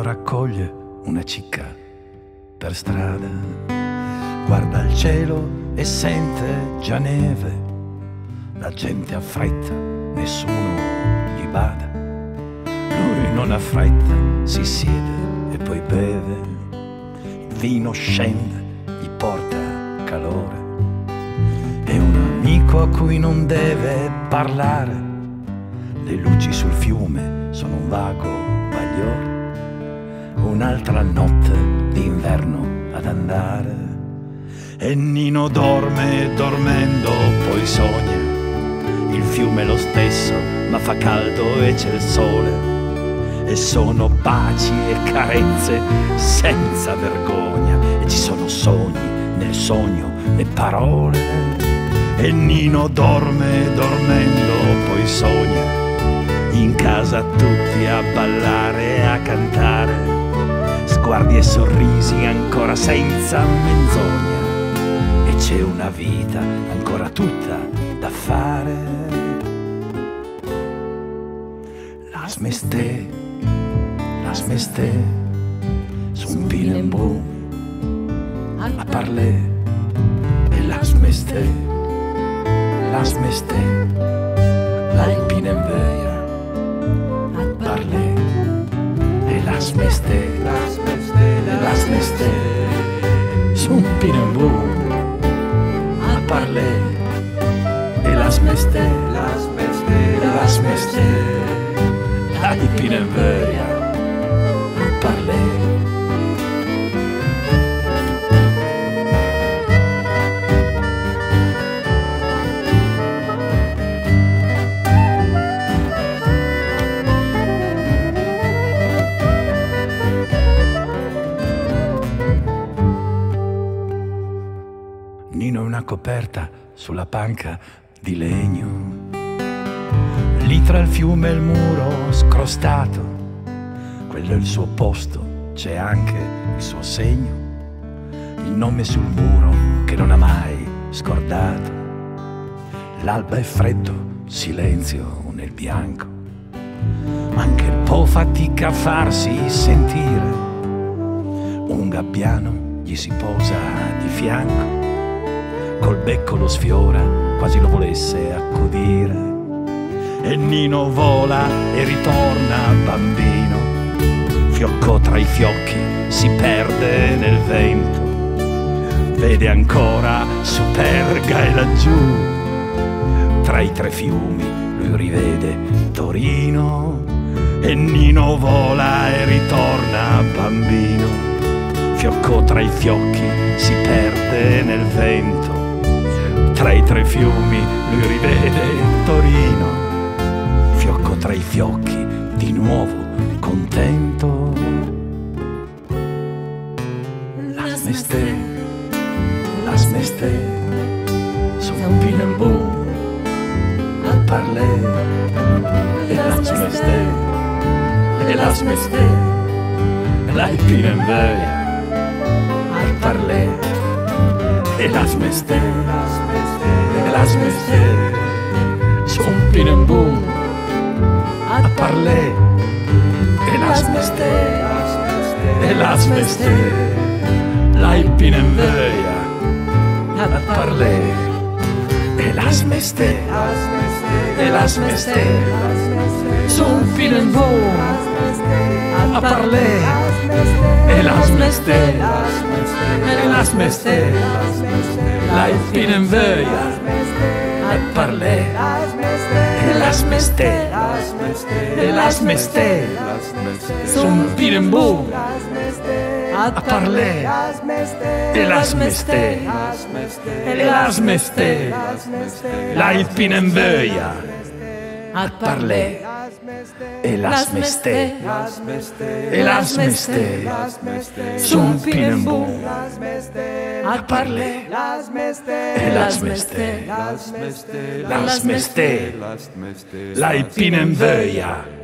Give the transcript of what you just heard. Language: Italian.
raccoglie una cicca per strada, guarda il cielo e sente già neve, la gente ha fretta, nessuno gli bada, lui non ha fretta, si siede e poi beve, il vino scende, gli porta calore, è un amico a cui non deve parlare, le luci sul fiume sono un vago bagliore un'altra notte d'inverno ad andare. E Nino dorme, dormendo poi sogna. Il fiume è lo stesso, ma fa caldo e c'è il sole. E sono baci e carezze senza vergogna. E ci sono sogni nel sogno e parole. E Nino dorme, dormendo poi sogna. In casa tutti a ballare e a cantare sguardi e sorrisi ancora senza menzogna. E c'è una vita ancora tutta da fare. Las meste, las meste, son vilen bu, a parler, e las meste, las meste, la ipinen a parler et las meste las meste las meste la Nino una coperta sulla panca di legno. Lì tra il fiume e il muro scrostato, quello è il suo posto, c'è anche il suo segno, il nome sul muro che non ha mai scordato. L'alba è freddo, silenzio nel bianco, anche un po' fatica a farsi sentire. Un gabbiano gli si posa di fianco col becco lo sfiora, quasi lo volesse accudire. E Nino vola e ritorna bambino, fiocco tra i fiocchi, si perde nel vento. Vede ancora Superga e laggiù, tra i tre fiumi lui rivede Torino. E Nino vola e ritorna bambino, fiocco tra i fiocchi, si perde nel vento tra i tre fiumi lui rivede Torino, fiocco tra i fiocchi, di nuovo contento. Las meste, las meste, son pinambù, a parler, e las meste, e las meste, la pinambia, a parler, e las meste son pinambù a parler e las meste e las meste la pinambia a parler e las meste e las meste son pinambù a parler e las meste e las meste la pinambia a parler et las meste et las meste son Pirembo a parler et las meste et las meste la Ipinemböja a parler et las meste et las meste son Pirembo a parler e las meste. las meste la Ipinemböja